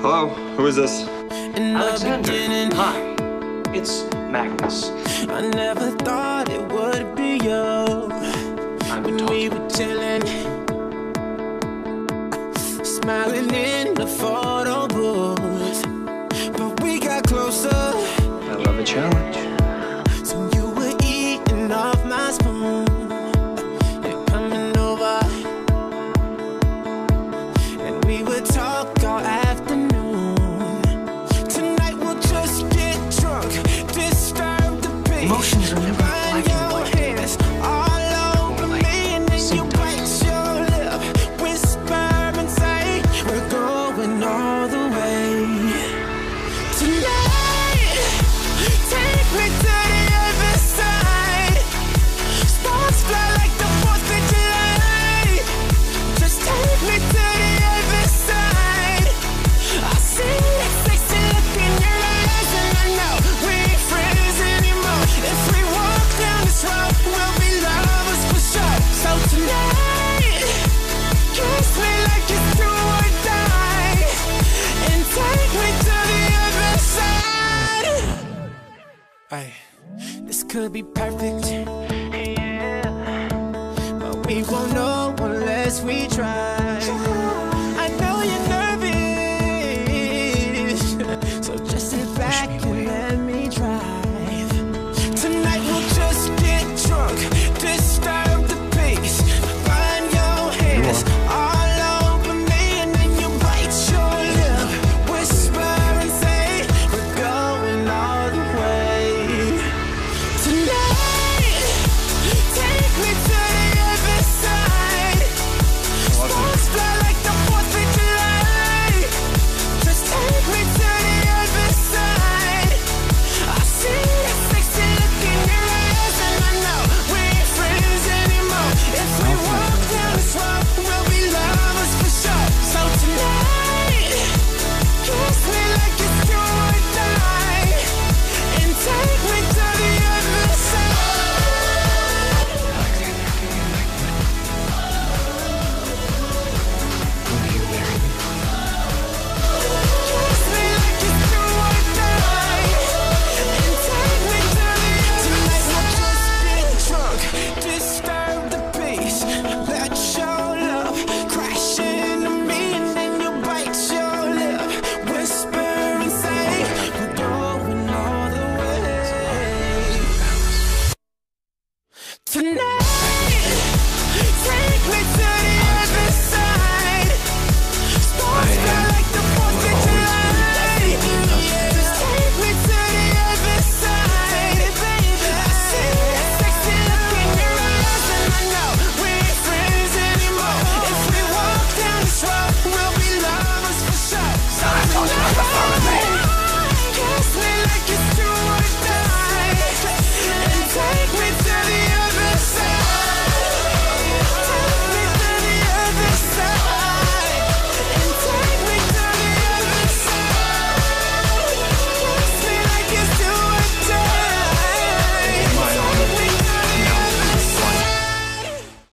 Hello, who is this? Alexander. Hi, it's Magnus. I never thought it would be you. I've been talking. We were chilling, smiling in the photo booth, but we got closer. I love a challenge. could be perfect. Yeah. But we won't know unless we try.